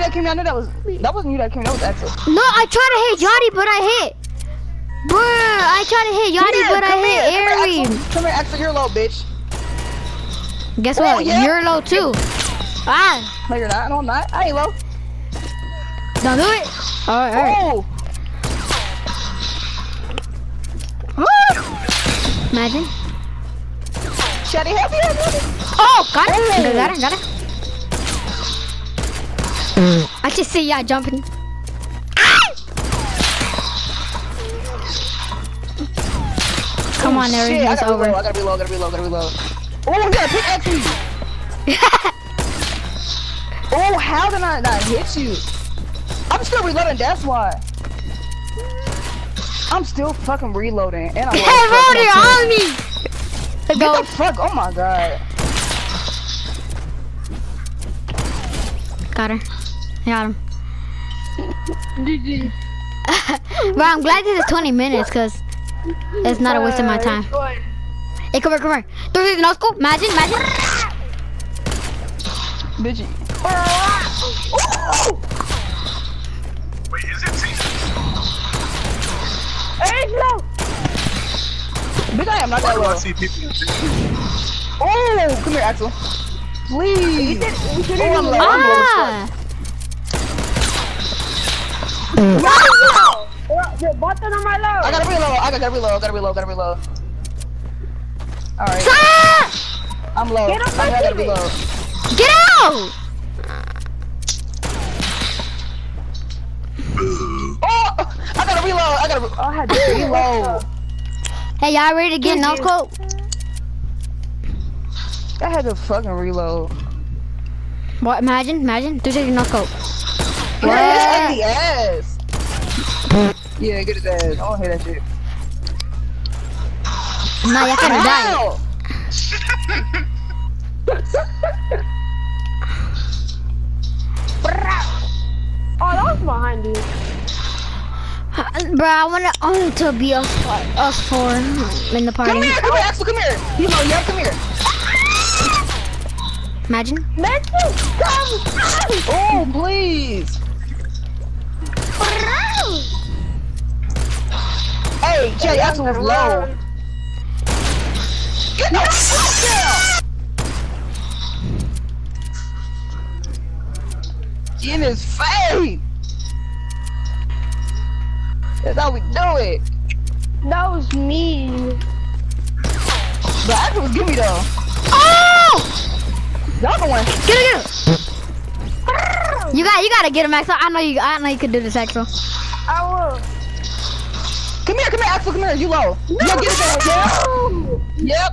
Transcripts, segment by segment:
that came. I knew that was that wasn't you that came. That was Axel. No, I tried to hit Yachty, but I hit. Bruh, I tried to hit Yachty, here, but I here, hit come here. Axel. Come here, Axel. You're low, bitch. Guess Oh, what? yeah. You're low too. Ah, No, you're not. No, I'm not. I ain't low. don't do it. Alright, alright. Oh, Imagine. Shady, help me. Oh, got it. Got it, got it. I just see ya jumping. Come oh, on, Shit, I everything's gotta over. reload. I gotta reload. I gotta reload. I gotta reload. Oh, you got a pickaxe. Oh, how did I not hit you? I'm still reloading. That's why. I'm still fucking reloading, and I'm. Bro, you're on me. Get go. the fuck! Oh my god. Got her. Got him. But I'm glad this is 20 minutes because it's not a waste of my time. Hey, come here, come here. Throw the no scope. Imagine, imagine. Did you? Wait, is it team? Bitch, I am not that low. see people in team? Oh, come here, Axel. Please. Oh, I'm low. I'm low. Ah! I gotta reload. I gotta reload. I gotta reload. Gotta reload. All right. Ah! I'm low. I gotta reload. Get out! Oh, I gotta reload. I gotta. Re I had to reload. Hey, y'all ready to get no scope? I had to fucking reload. What? Imagine, imagine. There's no scope. Yeah, What? his ugly ass. Yeah, get his ass. I don't hear that shit. Nah, y'all gonna die. Oh, Ow! Uh, bro, I want to own to be us, us four in the party. Come here, come here, Axel, come here. You know, yeah, come here. Imagine. Oh, please. Hey, Jay, Axel was low. Get the fuck down! In his face! That's how we do it. That was me. But Axel was giving me though. Oh! The other one. Get it, get it. You got, you gotta get him, Axel. I know you, I know you could do this, Axel. I will. Come here, come here, Axel, come here. You low. No, get his ass. Yeah. Yep.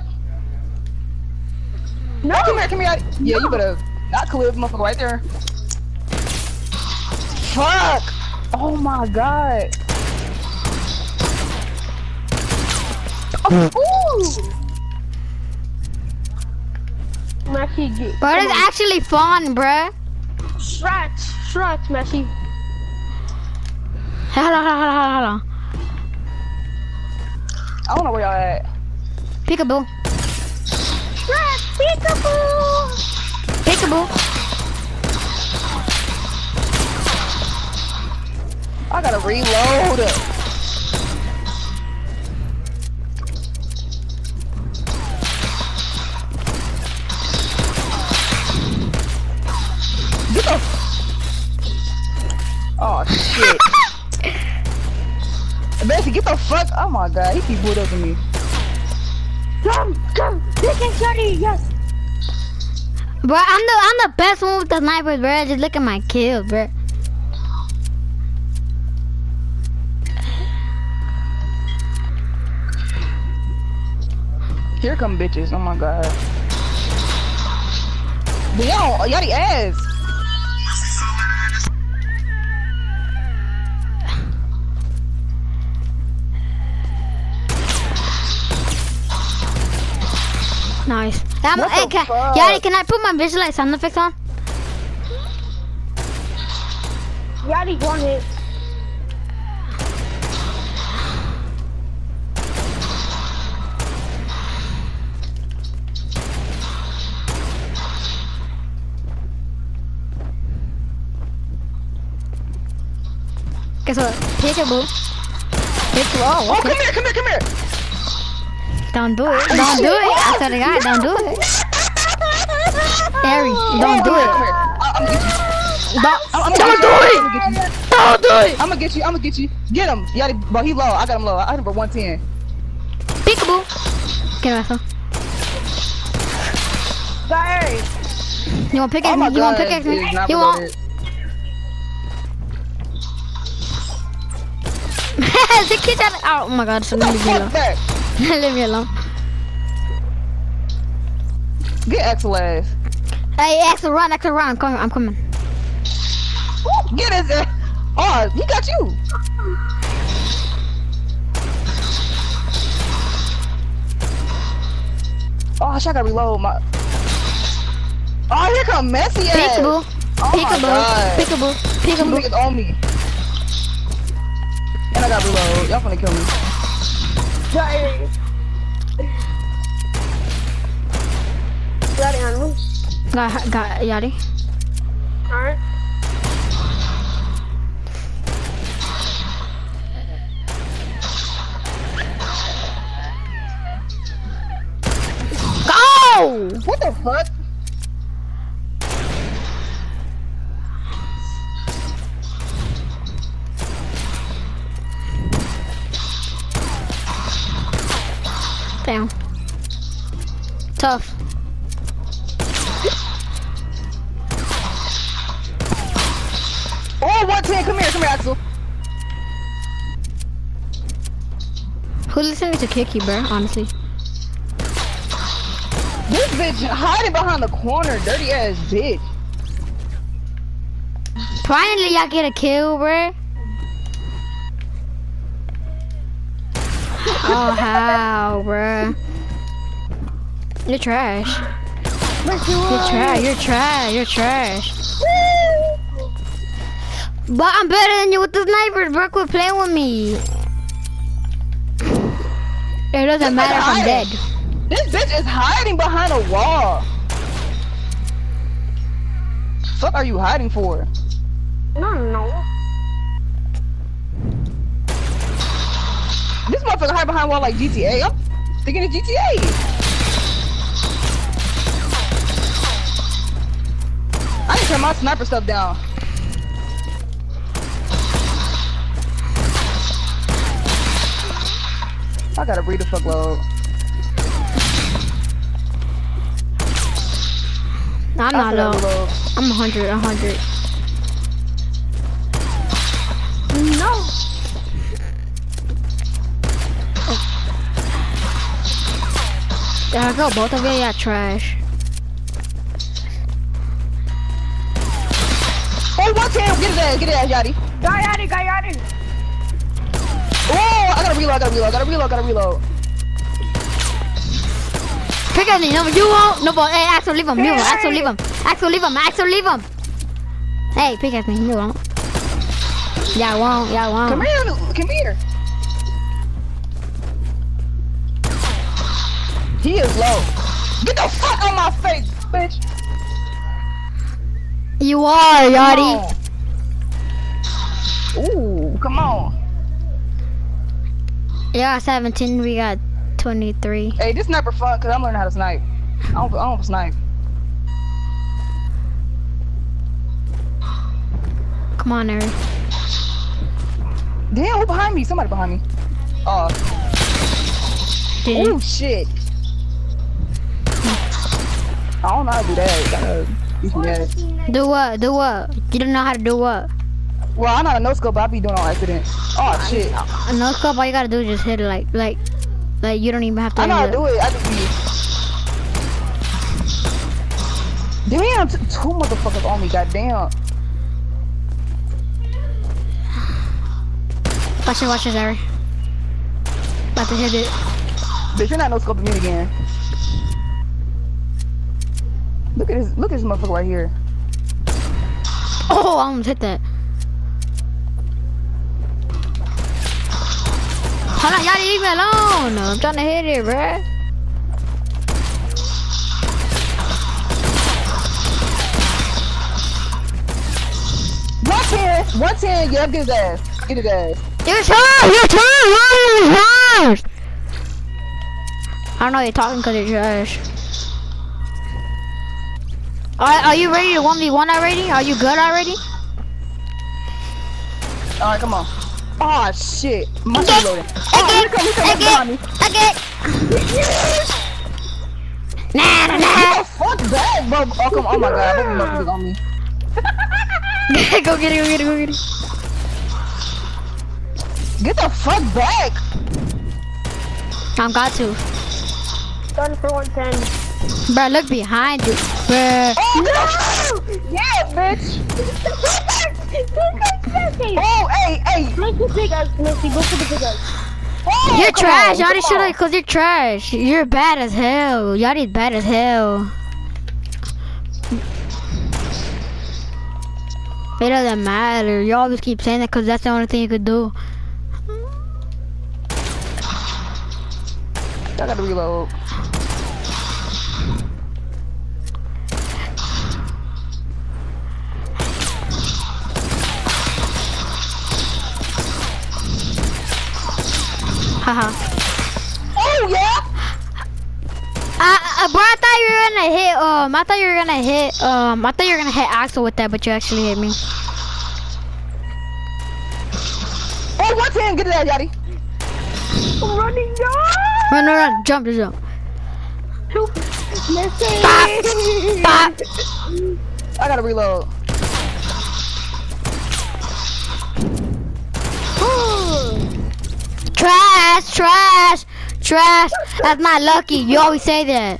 No. Come here, come here. Yeah, you better not clear the motherfucker right there. Fuck! Oh my god. Oh, Ooh! Messi, get. Bro, it's actually fun, bruh. Stretch, stretch, Messi. Hold on, hold on, hold on, hold on. I don't know where y'all at. Peekaboo. Stretch, peekaboo. Peekaboo. I gotta reload. Oh shit. Bessie, get the fuck. Oh my god, he keep bulldozing me. Come, come. This is Johnny, yes. Bro, I'm the, I'm the best one with the snipers, bro. Just look at my kills, bro. Here come bitches. Oh my god. But y'all, y'all the ass. Nice. I'm, What hey, eh, can, fuck? Yari, can I put my visualize sound effects on? Yachty one hit. Guess what? Peekaboo. Peekaboo. Oh, Oh, come here, come here, come here. Don't do it. Don't do it. I swear to God, don't do it. Harry, don't do it. here. I- I'm gonna get you. Don't, don't do it. I'm gonna get you. Don't do it. I'm gonna get you. I'm gonna get you. Get him. Yeah, but he low. I got him low. I got him for 110. Peekaboo. Get him, asshole. Sorry. You want pickaxe Oh me? You want God, pickaxe me? it is You want? reloaded. the kid's out. Oh my God! So leave me Fuck alone. that. Leave me alone. Get Axel ass. Hey, Axel, run, Axel, run. I'm coming. I'm coming. Woo, Get his ass. Oh, he got you. Oh, I gotta reload my. Oh, here come Messi ass. Peekaboo. Oh Peekaboo. Peekaboo. Peekaboo. niggas on me. And I gotta reload. Y'all finna kill me. Sorry. Got animals. Got, got Yachty. Alright. Go! What the fuck? Damn. Tough. Oh, 110. Come here, come here, Axel. Who listening to kick you, bro? Honestly. This bitch hiding behind the corner, dirty ass bitch. Finally, y'all get a kill, bro. Oh, how, bruh? You're trash. You're trash. You're trash. You're trash. But I'm better than you with the snipers, bro. Quit playing with me. It doesn't matter if I'm dead. This bitch is hiding behind a wall. What are you hiding for? No, no. Motherfucker hide behind a wall like GTA. I'm thinking of GTA. I to turn my sniper stuff down. I gotta breathe the fuck low. I'm not low. reload. I'm 100, 100. No. There I go. Both of you, yeah, trash. Oh, one ten. Get his ass. Get his ass, Yachty. Got Yachty, got Yachty. Oh, I gotta reload. I gotta reload. I gotta reload. I gotta reload. Pick up me no, you won't. No, but hey, Axel, leave him. You won't. Axel, leave him. Axel, leave him. Axel, leave him. Hey, pick at me. You won't. Yeah, I won't. Yeah, I won't. Come here. Come here. He is low. Get the fuck on my face, bitch. You are, Yachty. Ooh, come on. Yeah, 17. We got 23. Hey, this sniper fun because I'm learning how to snipe. I don't, I don't snipe. Come on, Eric. Damn, who behind me? Somebody behind me. Oh, Did oh shit. I don't know how to do that. Gotta teach me that. Do what? Do what? You don't know how to do what? Well, I'm not a no scope, but I be doing all accident. Oh shit. A no scope, all you gotta do is just hit it like, like, like you don't even have to. I know how to do it. I just be. Damn, t- two motherfuckers on me. Goddamn. Watch it, watch this, Eric. About to hit it. Bitch, you're not no scoping me again. Look at this. Look at this motherfucker right here. Oh, I almost hit that. Hold on, y'all leave me alone. I'm trying to hit it, bruh. What's here? What's One ten, one ten. Yeah, get his ass. Get his ass. You're trash! You're trash! You're trash! I don't know you're talking because you're trash. Are, are you ready to 1v1 already? Are you good already? Alright, come on. Oh shit. My Okay. shit loading. Oh, here come, here come, Okay. behind me. Okay. Nah, nah, Get nah. the fuck back, bro. Oh, come Oh my god. That motherfucker's on me. go get it, go get it, go get it. Get the fuck back. I'm got to. Done for 110. Bro, look behind you. Bruh. Oh, no! Yeah, bitch. Oh, hey, hey. big us, Messi. Go for the big. Oh, You're trash. on, Y'all come just should on. cause you're trash. You're bad as hell. Y'all is bad as hell. It doesn't matter. You always keep saying that cause that's the only thing you could do. I gotta reload. Haha. Oh, yeah. I, uh, bro, I thought you were gonna hit. Um, I thought you were gonna hit. Um, I thought you were gonna hit Axel with that, but you actually hit me. Oh, one ten. Get that, Yachty. Running down. Run, run, run! Jump, just jump. Messi. Bop. I gotta reload. Trash, trash, trash. That's not lucky. You always say that.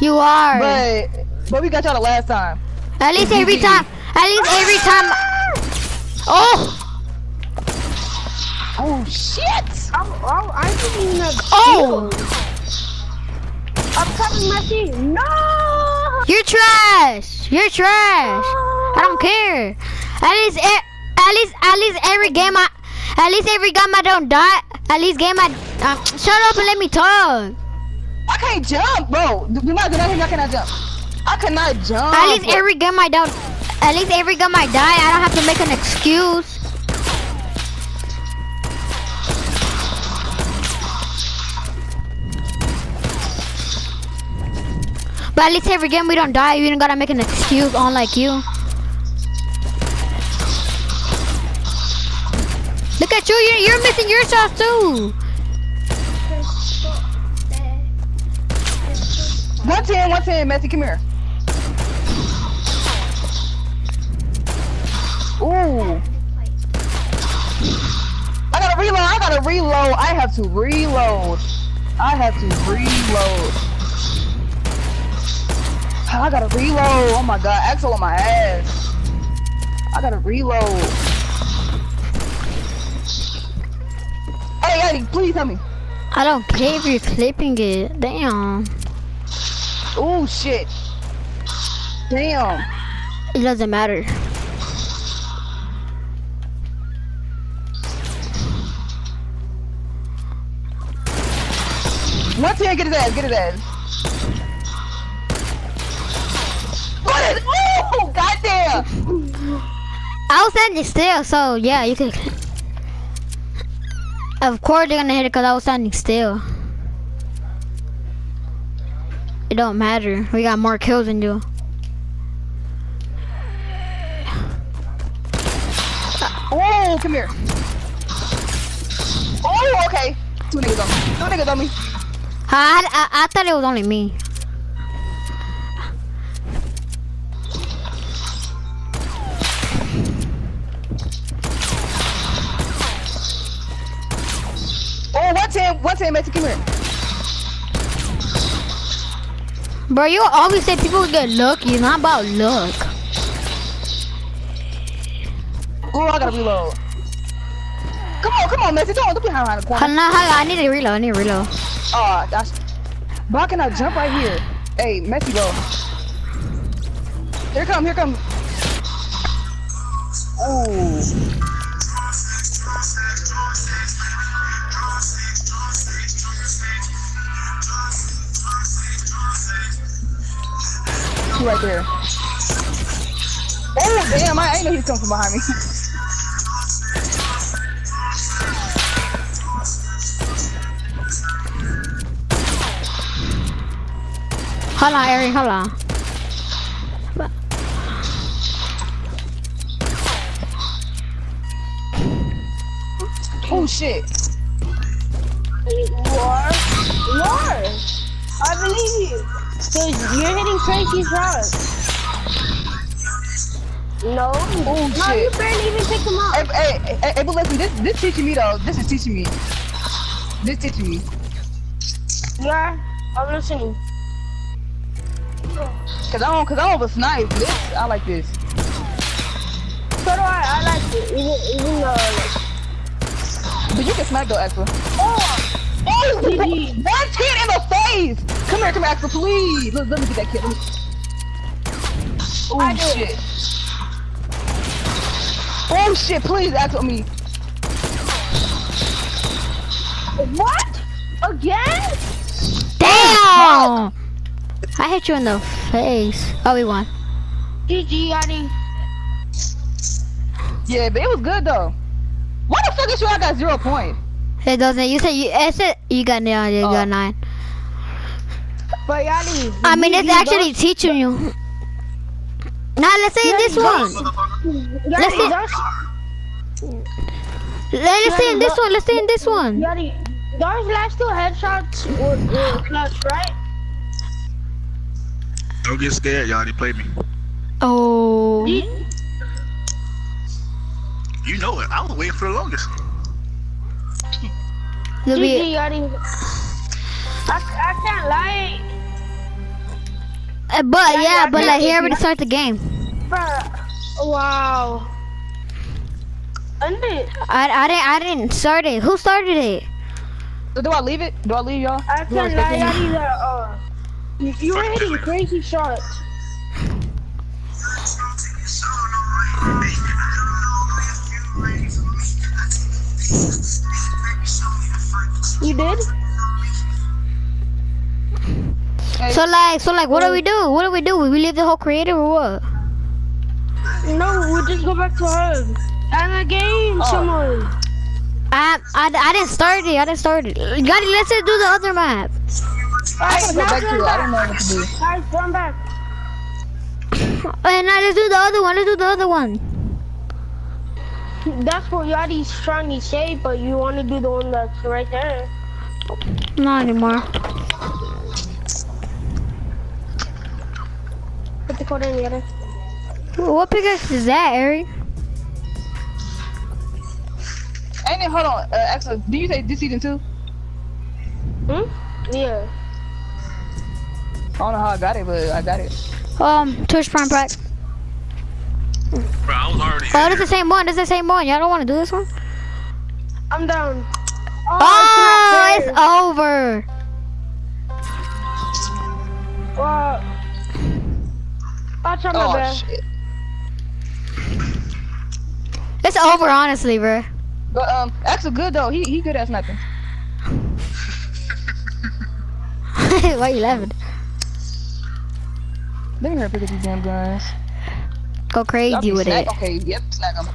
You are. But, but we got y'all the last time. At least every time. At least every time. Oh, Oh, shit. I didn't even have oh! I'm coming, Messi. No. You're trash. You're trash. I don't care. At least, at least, at least every game I, at least every game I don't die. At least game I, um, shut up and let me talk. I can't jump, bro. Do do not do nothing. I cannot jump. I cannot jump. At least every game I don't, at least every game I die, I don't have to make an excuse. But at least every game we don't die, you don't gotta make an excuse, unlike you. Look at you, you're, you're missing your shots too. One ten, one ten, Messi, come here. Ooh. I gotta reload. I gotta reload. I have to reload. I have to reload. I gotta reload. Oh my god, Axel on my ass. I gotta reload. Hey, Eddie, please help me. I don't care if you're clipping it. Damn. Oh shit. Damn. It doesn't matter. One ten, get his ass, get his ass. What is? Oh, goddamn! I was standing still, so yeah, you could. Of course they're gonna hit it because I was standing still. It don't matter. We got more kills than you. Oh, come here. Oh, okay. Two niggas on me. Two niggas on me. I, I, I thought it was only me. One ten, one ten, Messi, come here. Bro, you always say people get lucky. It's not about luck. Oh, I gotta reload. Come on, come on, Messi. Don't, don't be behind the Hold corner. on, hold on, I need to reload. I need to reload. Oh, that's. But I cannot jump right here. Hey, Messi, bro. Here come, here come. Ooh. you right there. Oh, damn, I, I know he's coming from behind me. Hold on, Eric, hold on. Oh shit. War? War! I believe you! Cause you're hitting crazy shots. No. Oh, no, you shit. barely even picked him up. Hey, hey, hey, hey, but listen, this this teaching me though. This is teaching me. This teaching me. Yeah, I'm listening. Cause I don't, cause I don't have a snipe. This, I like this. So do I. I like it. Even, even though, like, But you can smack though, Axel. oh, Oh, GG. one kid in the face. Come here, come here, Axel, please. Let, let me get that kid. Me... Oh I do. shit. Oh shit, please, Axel me. what? Again? Damn! I hit you in the face. Oh, we won. GG, Yachty. Yeah, but it was good though. Why the fuck is you? I got zero point. It doesn't. You said you. Eh, it said you got nine. You Oh. got nine. But Yachty. I mean, it's GG, actually teaching you. Now let's say this one. Yachty, let's see- that's, Let- Let's say in this one. Let's say in this one. Yachty, those last two headshots were, were clutch, right? Don't get scared, y'all. They play me. Oh. G- You know it. I was waiting for the longest. It'll GG, be, I, I can't lie. uh, but Yeah, yeah, yeah, but like he yeah. already started the game. Bruh. Wow. And it, I, I didn't I didn't start it. Who started it? Do I leave it? Do I leave y'all? I You wanna can't lie, stay Yachty, that, uh, you, you were hitting crazy shots. You did? So like so like what do we do? What do we do? We leave the whole creative or what? No, we'll just go back to home. And the game, Oh. someone. I, I, I didn't start it. I didn't start it. Gotti, let's just do the other map. I gotta go back to run it. I don't know what to do. Guys, run back. And oh, now let's do the other one. Let's do the other one. That's what Yachty's trying to say, but you want to do the one that's right there. Not anymore. Put the code in, Yachty. What pickaxe is that, Ari? Ain't it? Hold on, uh, Axel. Do you say this season too? Hmm? Yeah. I don't know how I got it, but I got it. Um, Twitch Prime Pack. Bro, I was already Oh, here. it's the same one. It's the same one. Y'all don't want to do this one? I'm down. Oh, it's it's over. fair. Well, I'll try my Oh best. shit. It's over, honestly, bro. But um, Axel good though. He he good at sniping. Why you laughing? Let me hurry pick up these damn guns. Go crazy with it. Okay, yep, snag them.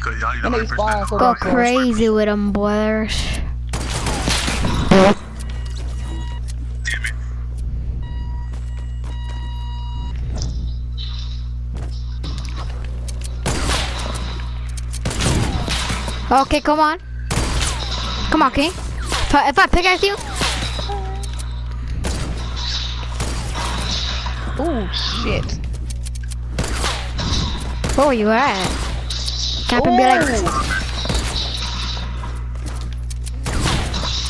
Cause y'all, you And know, they first spawn so Go crazy with them, boys. Okay, come on. Come on, King. If I, if I pickaxe you, Oh, shit. Where were you at? Camping be like,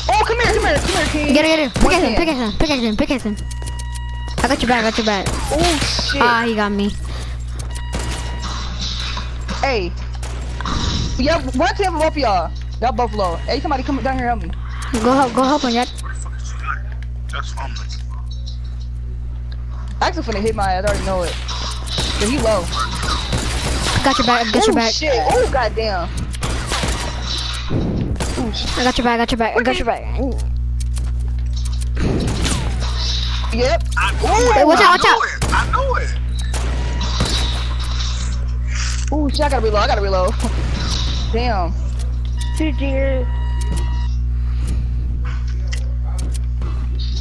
Oh, come here, come here, come here, King. get it, get. One Pickaxe him, pickaxe him, pickaxe him, pickaxe him. I got your back, I got your back. Oh shit. Ah, he got me. hey. Yeah, one team both y'all. Y'all both. Hey, somebody come down here help me. Go help, go help him, yet. Where the fuck is? That's fumbling. Axel finna hit my ass. I already know it. But he low. Got your back, I got oh your back. shit. Oh goddamn. I got your back, I got your back, I got your back. Yep. I knew Wait, it. watch I out, watch knew out. it. I knew it. Ooh, shit. I gotta reload. I gotta reload. Damn. GG.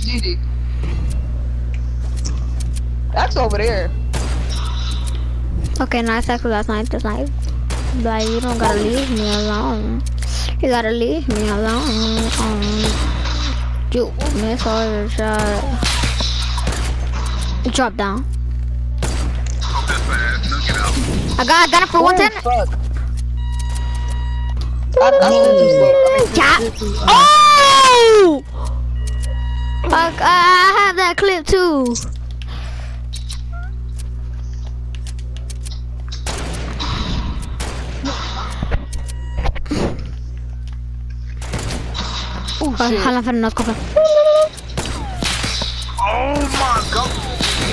GG. That's over there. Okay, nice Axel, that's nice, that's nice. But you don't gotta leave me alone. You gotta leave me alone. Um, you miss all your shot. Drop down. That's bad. No, get out. I got, I got it for one ten. Fuck. I, I slid too slow. I mean, Yeah. Oh! Fuck, I have that clip too. Oh, Oh, shit. hold on for the nose cover. Oh my god.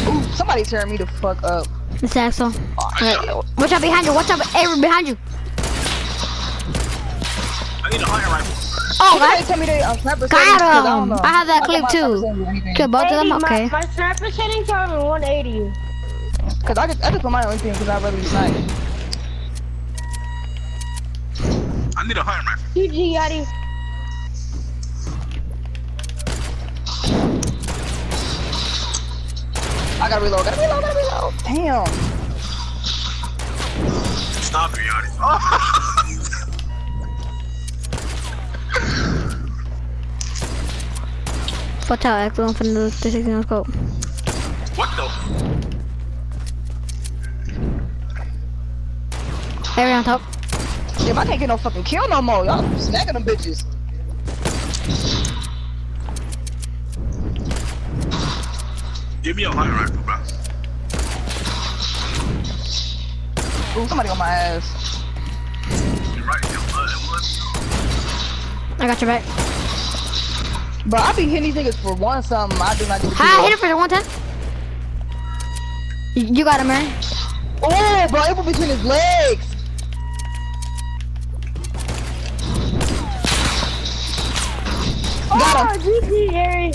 Ooh, somebody tearing me the fuck up. It's Axel. I, Watch out behind you, watch out, Avery behind you. I need a hunting rifle. Oh, Somebody God. tell me they uh, sniper Got settings, 'cause I him. I have that got clip too. sniper settings or anything. Kill both of them, okay. My, my sniper settings are 180. Cause I just I just put my own thing because I really snipe. I need a hunting rifle. GG, Yachty. I gotta reload, gotta reload, gotta reload. Damn. Stop it, Yachty. Watch out, Axel, I'm finna do the 16 no scope. what the? Avery on top. Damn, I can't get no fucking kill no more. Y'all smacking them bitches. Give me a hunting rifle, bro. Ooh, somebody on my ass. You're right. It was. It. I got your back. Bro, I be hitting these niggas for one something. I do not do the Hi, hit it for the 110. You you got him, man. Oh, bro, it was between his legs. Got him. Oh, GG, Harry.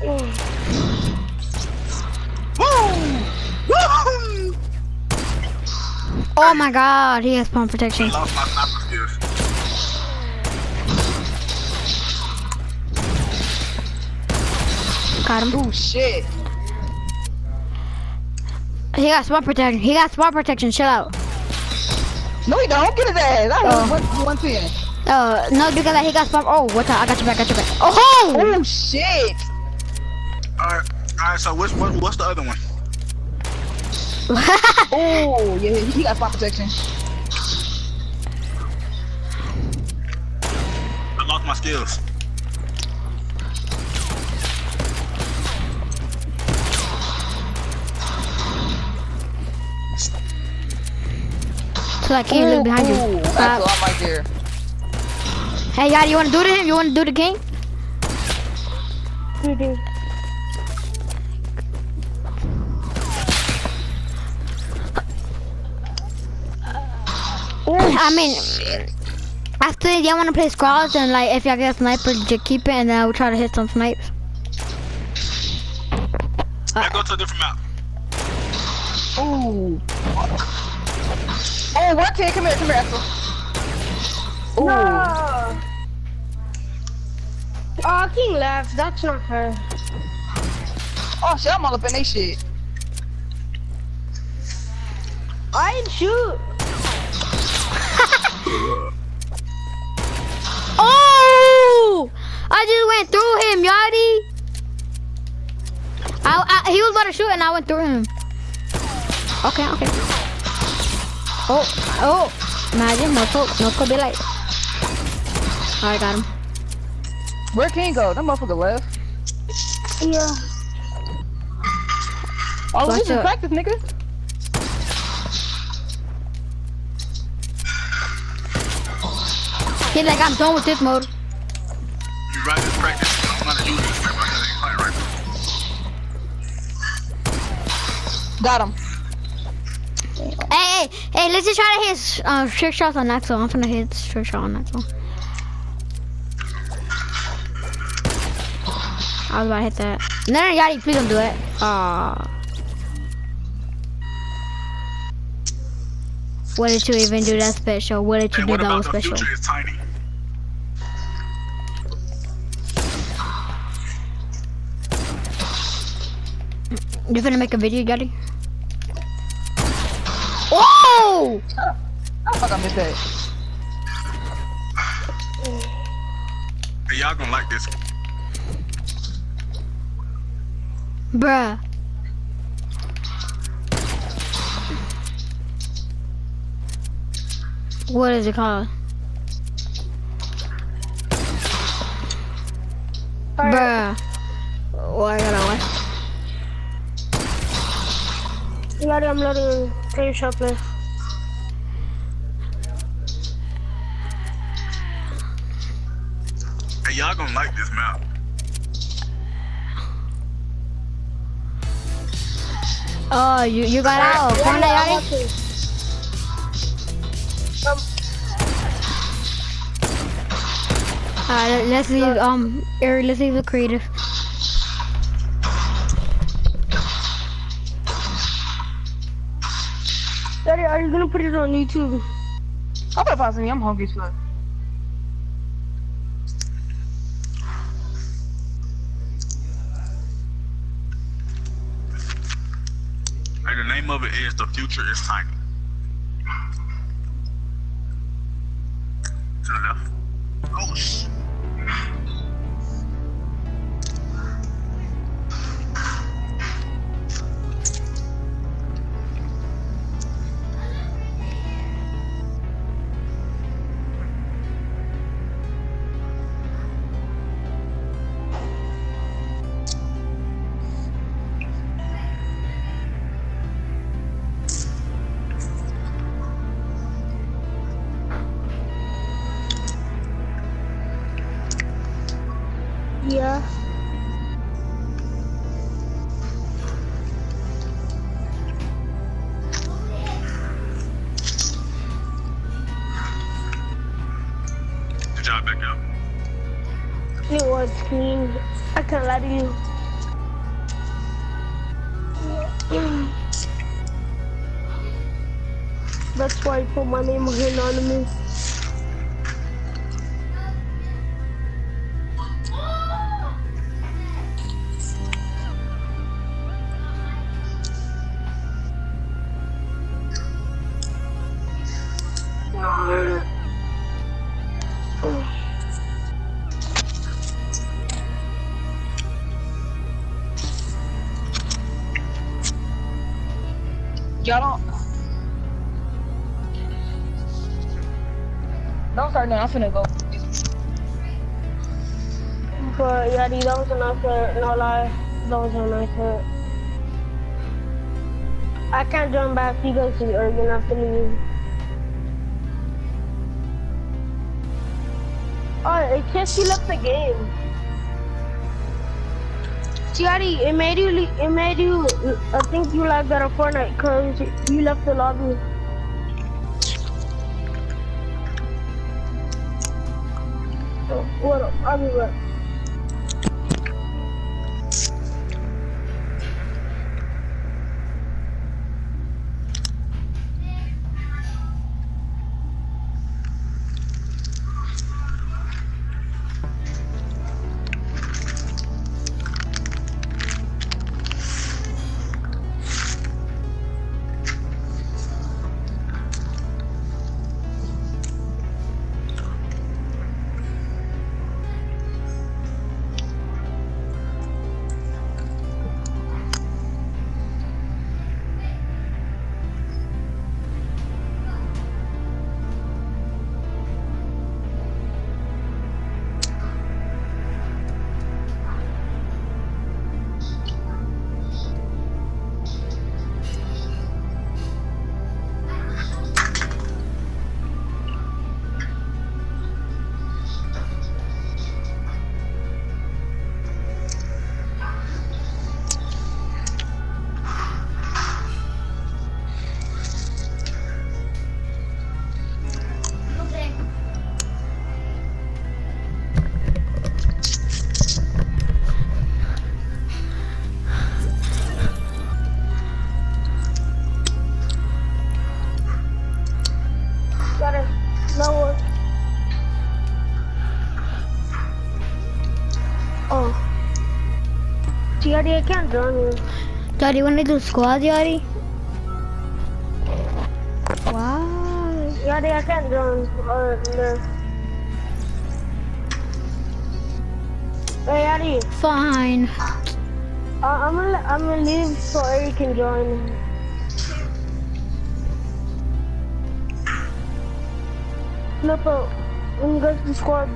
Woo! Oh my god, he has palm protection. I lost my sniper skills. Got him. Ooh, shit. He got spot protection. He got spot protection. Chill out. No, he don't. Get his ass. I Oh. one, 110. Uh, no, because he got spot. Oh, what's up? I got your back. I Got your back. Oh! Oh, shit. Alright, alright, so what's, what, what's the other one? Oh, yeah, he, he got spot protection. I lost my skills. so like, he look behind you. Ooh, that's Uh, a lot right there. hey, y'all, you wanna do to him? You wanna do the king? GG. I mean, after y'all wanna play squads and like, if y'all get a sniper, just keep it, and then I will try to hit some snipes. I go to a different map. Oh. Oh, what kid? Come here, come here, Axel. Ooh. No. Oh, King left. That's not her. Oh, shit, I'm all up in they shit. I didn't shoot. Oh! I just went through him, Yachty. I, I, he was about to shoot and I went through him. Okay, okay. Oh, oh. Imagine, no scope, no scope be like. Alright, got him. Where King go? That motherfucker left. Yeah. Oh, this is practice, nigga. He's like, I'm done with this mode. You right this practice. I'm not a user. I'm not a hunting rifle. Got him. Hey, hey, hey, let's just try to hit uh, trick shots on Axel. I'm gonna hit trick shot on Axel. I was about to hit that. No, no, Yachty, please don't do it. Aw. What did you even do that special? What did you Hey, do what that about was the special? You finna make a video, Daddy? Oh! How fuck I missed that? Hey, y'all gonna like this. Bruh. What is it called? Alright, Bruh. Oh, I gotta watch. Yari, I'm loading Train Shop now. Hey, y'all gonna like this map. Oh, you, you got out. Yari, Fortnite, I'm Yachty? watching. Um, Alright, let's leave, um, Ari, let's leave the creative. Yari, are you gonna put it on YouTube? I'm gonna find something. I'm hungry as fuck. Hey, the name of it is The Future is Tiny. Yeah. Good job, back up. It was clean. I can't lie to you. That's why I put my name on anonymous. I'm finna go. But yeah, that was a nice hit. No lie, that was a nice hit. I can't join back because you're gonna have to leave. Oh, it says you left the game. Tiari, it made you, it made you, I think you like that of Fortnite because you left the lobby. Tiari, I can't join you. Daddy, wanna do squad, Daddy? Wow. Yeah, I can't join. Uh, no. Hey, Addy, Fine. uh, I'm gonna I'm gonna leave so Ari can join. No, but when you guys do squad,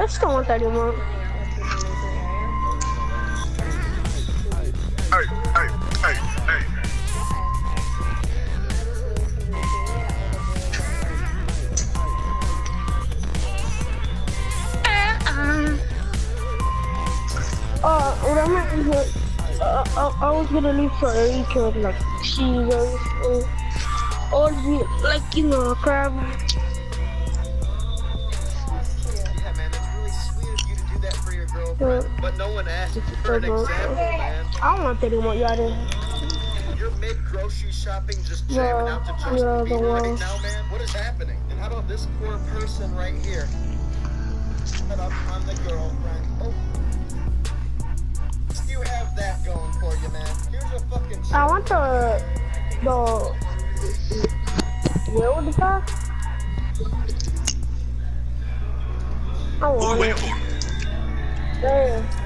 I just don't want that anymore. Uh, uh, I, I was gonna leave so Ari could like you guys. Uh, or like you know, crab. Example, man. I don't want that anymore, Yada. You're mid grocery shopping, just Yeah, jamming out to Justin yeah, the Bieber right now, man. What is happening? And how about this poor person right here? Set up on the girlfriend. Oh. You have that going for you, man. Here's a fucking. I want the the where would the car? I want waiting it. for?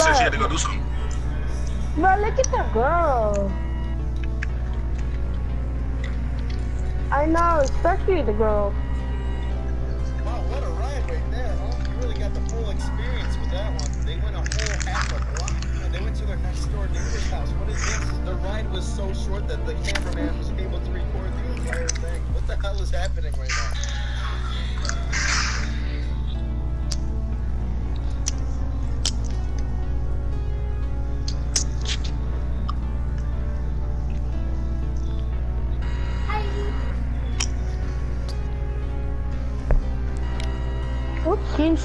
There. Harry said she had to go do something. Bro, look at the girl. I know, especially the girl. Wow, what a ride right there, huh? You really got the full experience with that one. They went a whole half a block. They went to their next door neighbor's house. What is this? The ride was so short that the cameraman was able to record the entire thing. What the hell is happening right now?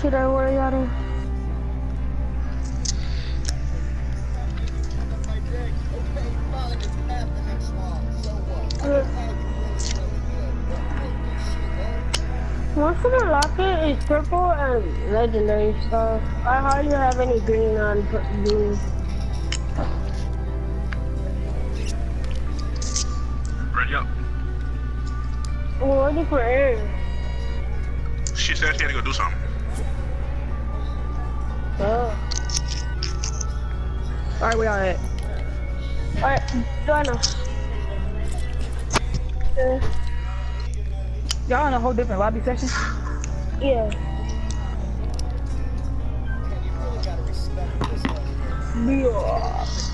Good. I worry about man. Most of my locker is purple and legendary stuff. I hardly have any green on green. Whole different lobby section? yeah. Man, you really gotta respect this one. Yeah.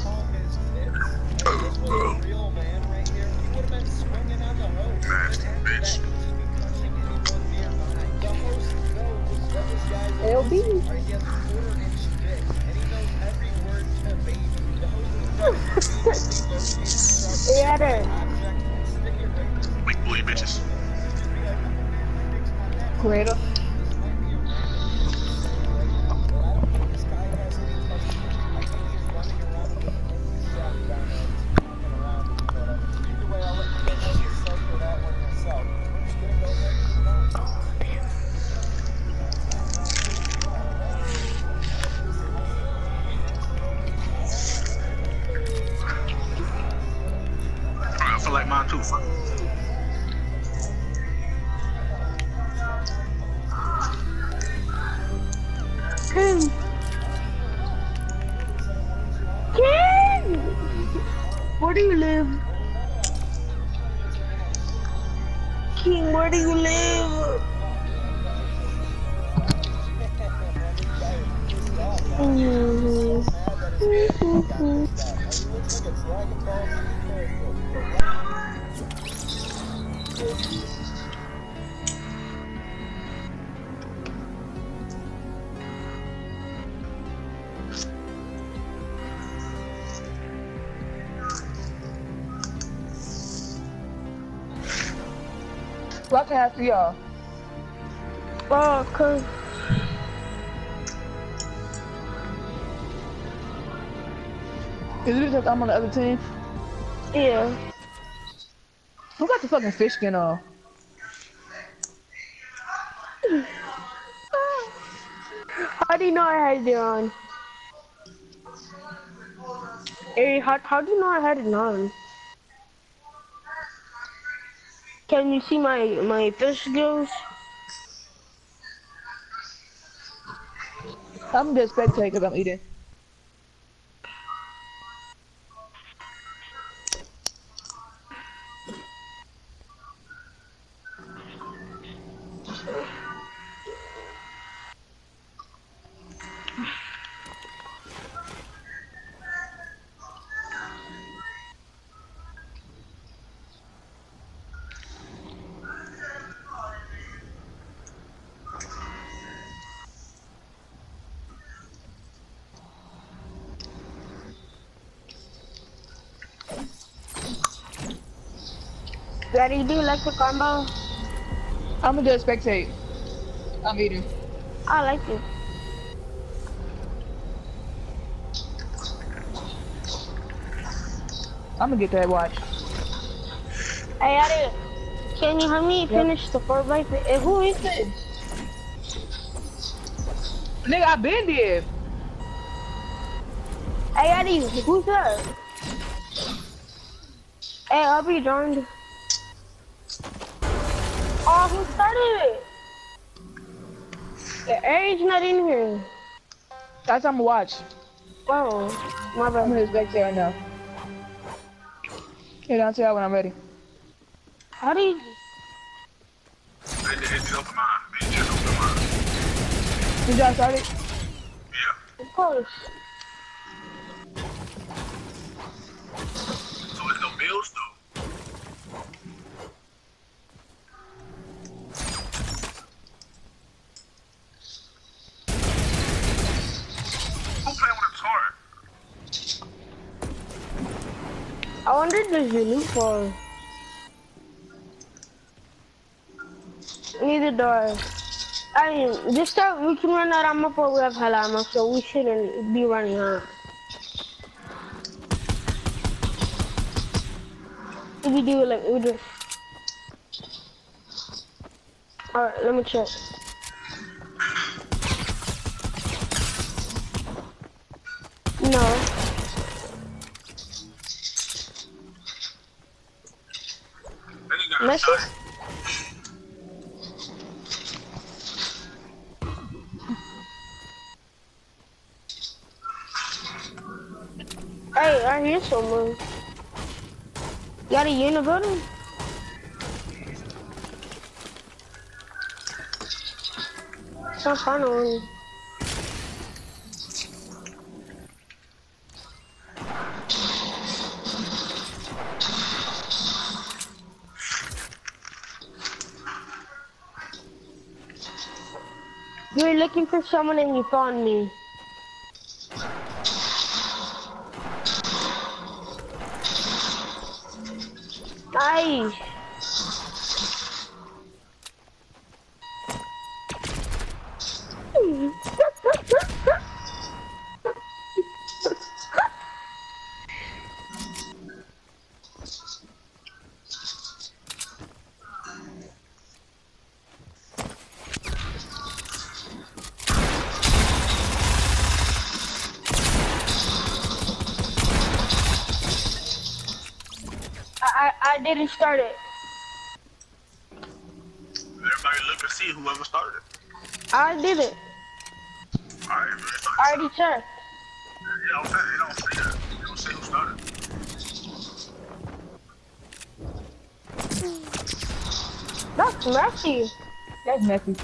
Can ask y'all? Oh, cause Is it because I'm on the other team? Yeah. Who got the fucking fish skin on? How do you know I had it on? Hey, how, how do you know I had it on? Can you see my my fish skills? I'm just spectating because I'm eating. Daddy, do you like the combo? I'm gonna just spectate. I'm eating. I like it. I'm gonna get that watch. Hey, Daddy, can you help me finish the 4x? Hey, who is it? Nigga, I been there. Hey, Eddie, who's that? Hey, I'll be joined. Started it? The Aries not in here. That's I'm watch. Oh, my I'm bad. gonna right now. Okay, I'll tell you when I'm ready. How do you? They did it open mine. They just open. Did y'all start it? Yeah. Of course. So it's no bills though. Who playing with a torrent? I wonder there's a loot for. Neither do I. Mean, this time we can run out of ammo, but we have hell ammo, so we shouldn't be running out. If we do like we do. Alright, let me check. No. Hey, I hear someone. Got a unibuilding? Some kind of one. You were I, didn't start it. Everybody look and see whoever started it. I did it. Alright, I already checked. it don't say, don't say that. It don't say who started. That's messy. That's messy.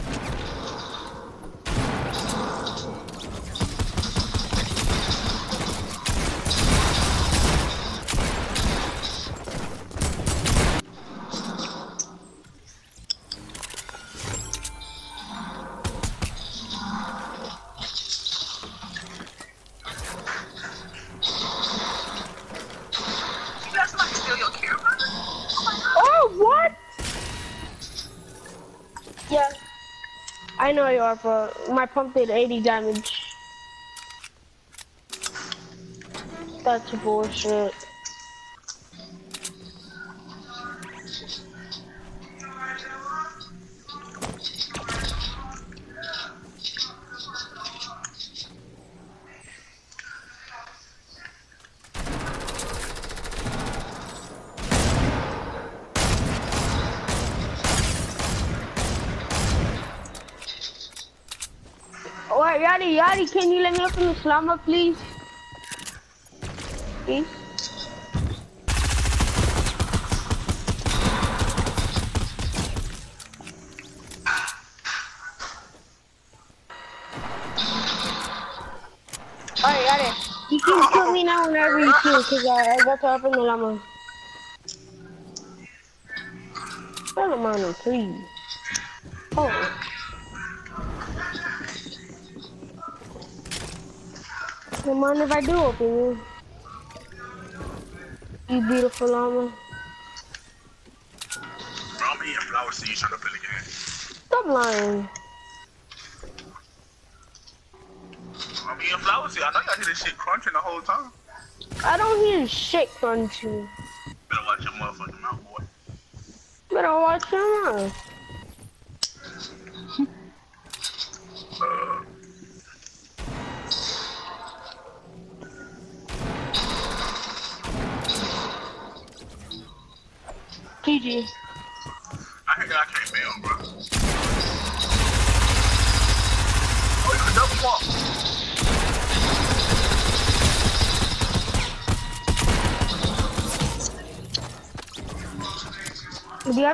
But my pump did 80 damage. That's bullshit. Can you let me open the slammer, please? Please? Alright, Yadi, you can kill me now whenever you choose, cause I, I got to open the llama. Him on please. Oh. Don't mind if I do open you. You beautiful llama. I'm eating flower seeds trying to play the game. Eh? Stop lying. I'm eating flower seeds. I know y'all hear this shit crunching the whole time. I don't hear shit crunching. Better watch your motherfucking mouth, boy. Better watch your mouth.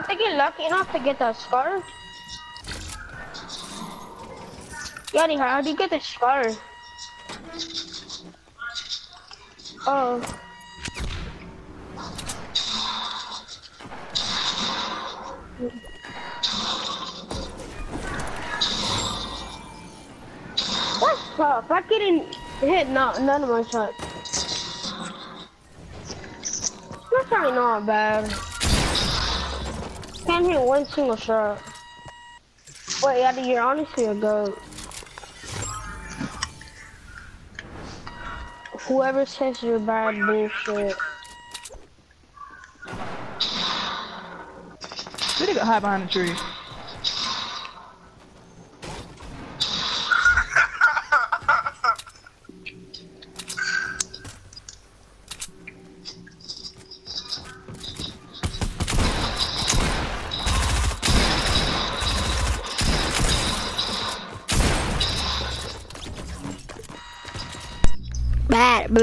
Have to get lucky enough to get that scar? Yadi, how do you get the scar? Oh. That's tough. I couldn't hit no, none of my shots. That's probably not bad. Can't hit one single shot. Wait, Yadi, you're honestly a goat. Whoever says you're bad, bullshit. This nigga hide behind the tree.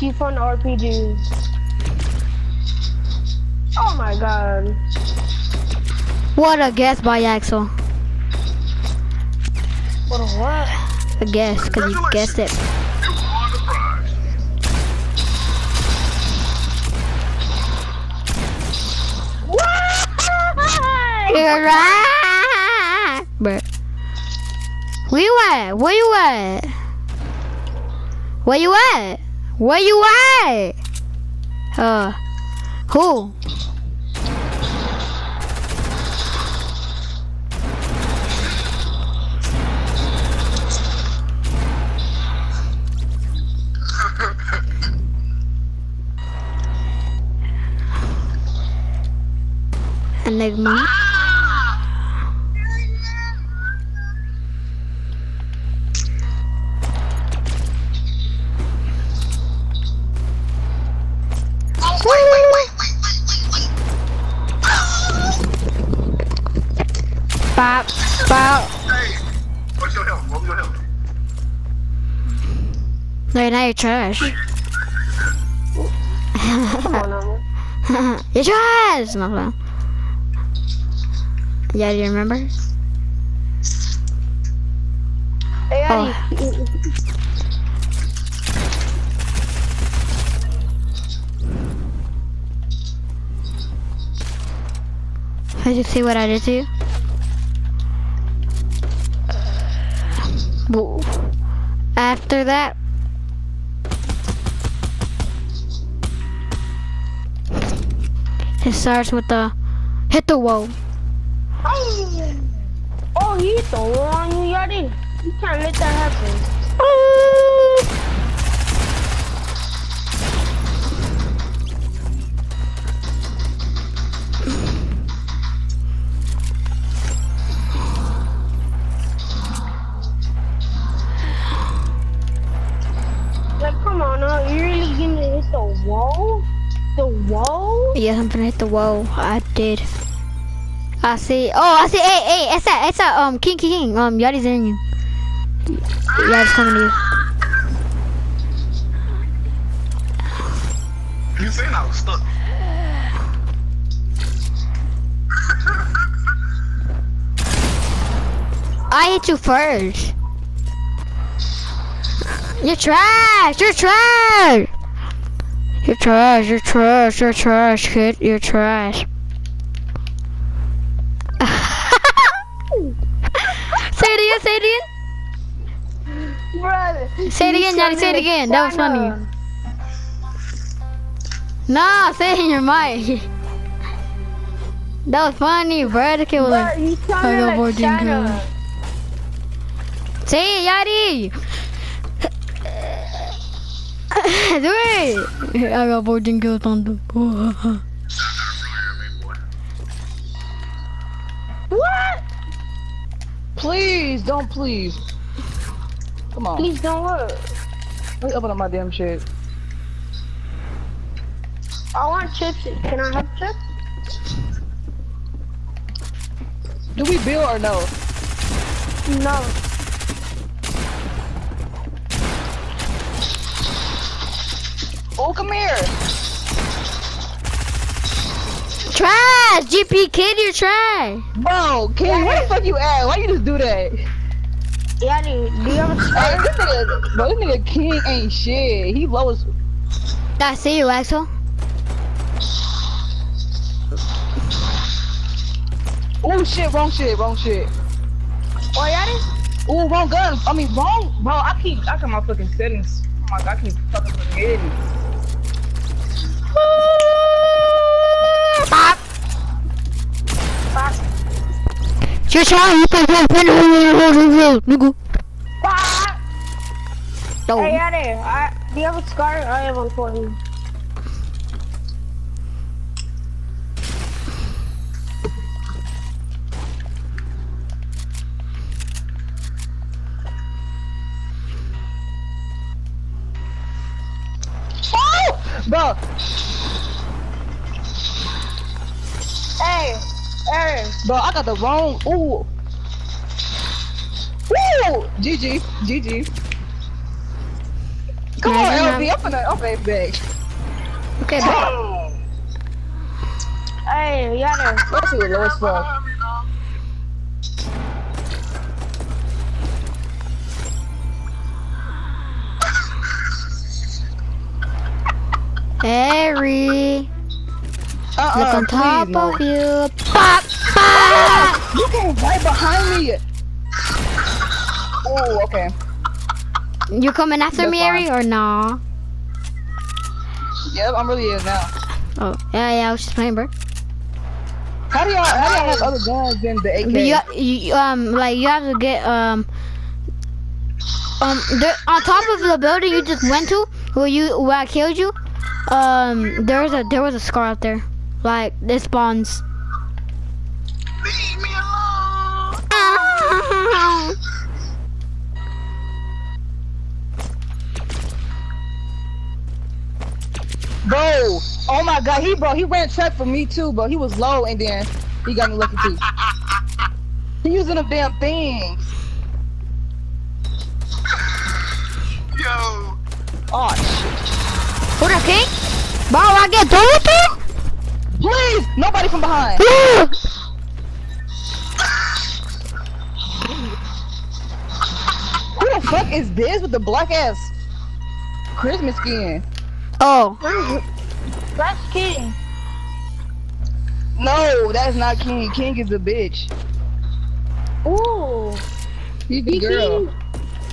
I'm a guess. She found RPG. Oh my god. What a guess by Axel. What a what? A guess, because you guessed it. You won the prize. What? You're right. Bruh. Where you at? Where you at? Where you at? Where you at? Uh, who? Enigma. Bop, bop. Hey, what's your health? What was your health? No, now you're trash. Come on, Elmo. you're trash! No, no. Yeah, do you remember? Hey, Oh. Eddie. Did you see what I did to you? After that, it starts with the hit the wall. Oh, he hit the wall on you, Yadi. You can't let that happen. I'm gonna hit the wall. I did. I see. Oh, I see. Hey, hey, it's that. It's that. Um, King, King, King. Um, Yachty's in you. Yachty's coming to you. You saying I was stuck. I hit you first. You're trash. You're trash. You're trash. You're trash. You're trash, kid. You're trash. say it again. Say it again. Brother. Say it again, Daddy. Say it again. That was funny. Nah, say it in your mic. That was funny, bro. The kid was like, Bro, you I got sounded more like say it, Yachty. Do it. I got 14 kills on the What? Please, don't please. Come on. Please don't look. Let me open up my damn shit. I want chips. Can I have chips? Do we build or no? No. Oh, come here. Trash, GP kid, you're trash. Bro, King, where the fuck you at? Why you just do that? Yadi, do you have a Hey, this nigga, bro, this nigga King ain't shit. He low as. I see you, Axel. Oh shit, wrong shit, wrong shit. Oh, Yadi? Oh, wrong gun. I mean, wrong. Bro, I keep, I got my fucking settings. Oh my god, I keep fucking forgetting. You're trying to play nigga. Ah! No. Hey, Yadi, I, do you have a scar? I have one for you. Bro, Hey, hey. bro, I got the wrong. Ooh. Woo! GG, GG. Come Nah, on, LB, I'm finna, okay, back. Okay, bye. Hey, Yadi. Let's see what low as fuck. Harry, look on top no. of you. Pop, pop. You came right behind me. Oh, okay. You coming after That's me, fine. Harry, or nah? Yep, I'm really is now. Oh, yeah, yeah, I was just playing, bro. How do y'all, how do y'all have other guns than the AK? But you, you, um, like you have to get um, um, there, on top of the building you just went to, where you, where I killed you, um, there was a, there was a scar out there, like it spawns. Leave me alone. Bro, oh my god, he bro, he ran track for me too, bro. He was low and then he got me lucky too. He using a damn things. Yo. Oh shit. What up, King? Bro, I get through with Please, nobody from behind. Who the fuck is this with the black ass Christmas skin? oh, That's King. No, that's not King. King is a bitch. Ooh. He's the He, girl. King,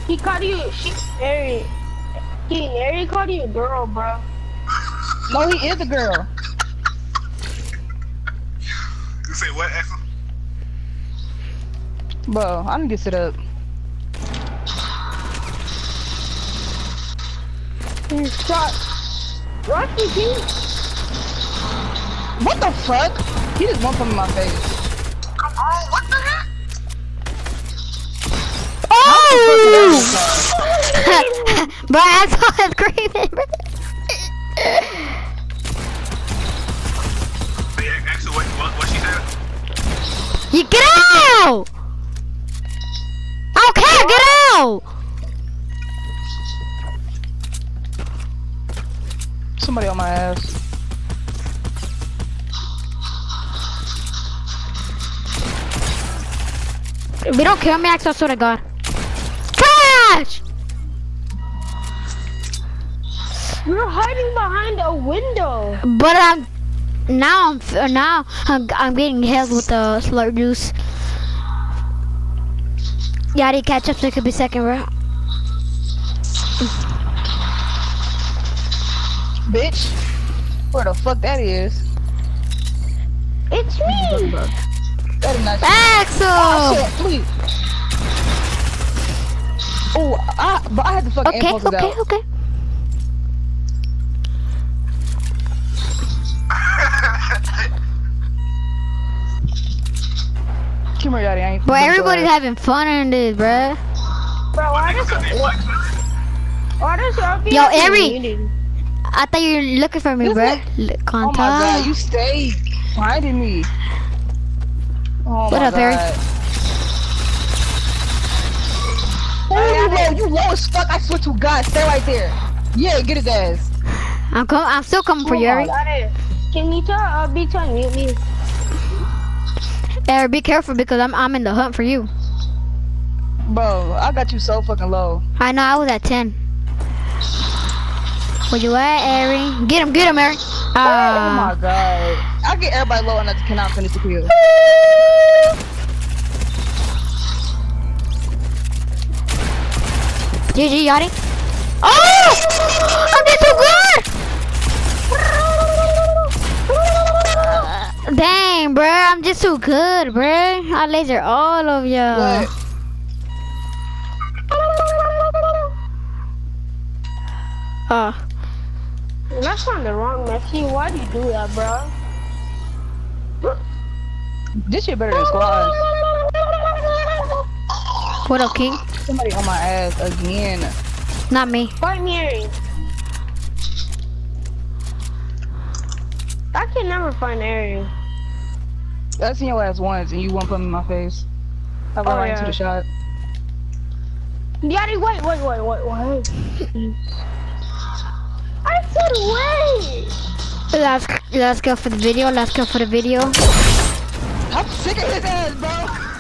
he called you, she, Ari. King, Ari called you a girl, bro. No, he is a girl. You say what, Axel? Bro, I need to sit up. He shot. Rush me, King. What the fuck? He just won't come in my face. Come on, what the heck? oh! bro, I saw him screaming. bro. You get out! Okay, get out! Somebody on my ass. If you don't kill me, I swear to God. Trash! You're hiding behind a window. But I'm now I'm uh, now I'm, I'm getting held with the slurp juice. Yeah, I did catch up, so it could be second round. Bitch. Where the fuck that is? It's me. That is not Axel! Oh, shit, please. Oh, I, but I had to fucking okay, it okay, okay. Come here, Daddy. I ain't But everybody's sorry. having fun in this, bruh. Bro, why does Because they it, flex, man. why does RP Yo, have to Ari. muted? I thought you were looking for me, This bruh. is- L- Oh my god, you stay finding me. Oh What my up, Harry? god. Oh, bro, you low as fuck. I swear to God, stay right there. Yeah, get his ass. I'm com- I'm still coming for you, Oh Eric. Got it. Can you tell uh, B to mute me? Eric, be careful because I'm I'm in the hunt for you. Bro, I got you so fucking low. I know I was at ten. Where you at, Ari? Get him, get him, Ari. oh Ah. my god. I get everybody low and I cannot finish the kill. GG, Yachty. Oh! I'm just so good! Dang, bro, I'm just so good, bro. I laser all of ya. What? Uh, That's on the wrong Messi. Why do you do that, bro? This shit better than squads. what up, King? Somebody on my ass again. Not me. Fight me, Ari. I can never find Ari. I seen your ass once and you won't put me in my face. I run Oh, right yeah. into the shot. Daddy, wait, wait, wait, wait, wait. I said wait. Let's let's go for the video. Let's go for the video. I'm sick of his ass, bro.